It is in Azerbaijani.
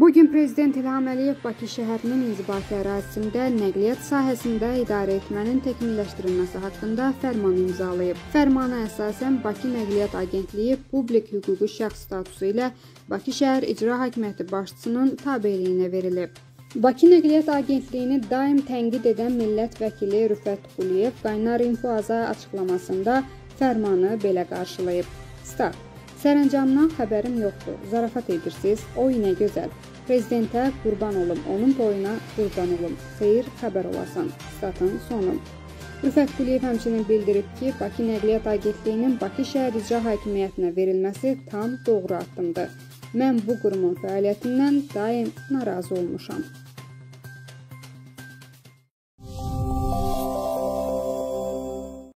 Bu gün prezident İlham Əliyev Bakı şəhərinin inzibati ərazisində nəqliyyat sahəsində idarə etmənin təkmilləşdirilməsi haqqında fərman imzalayıb. Fərmana əsasən Bakı Nəqliyyat Agentliyi publik hüquqi şəxs statusu ilə Bakı şəhər İcra Hakimiyyəti başçısının tabeliyinə verilib. Bakı Nəqliyyat Agentliyini daim tənqid edən millət vəkili Rüfət Quliyev Qaynar Info Aza açıqlamasında fərmanı belə qarşılayıb. Start Sərəncamdan xəbərim yoxdur. Zarafat edirsiniz. O yenə gözəl. Prezidentə qurban olum, onun boyuna qurban olum. Xeyir xəbər olasan. Statın sonu. Rüfət Quliyev həmçinin bildirib ki, Bakı Nəqliyyat Agentliyinin Bakı şəhər icra hakimiyyətinə verilməsi tam doğru addımdır. Mən bu qurumun fəaliyyətindən daim narazı olmuşam.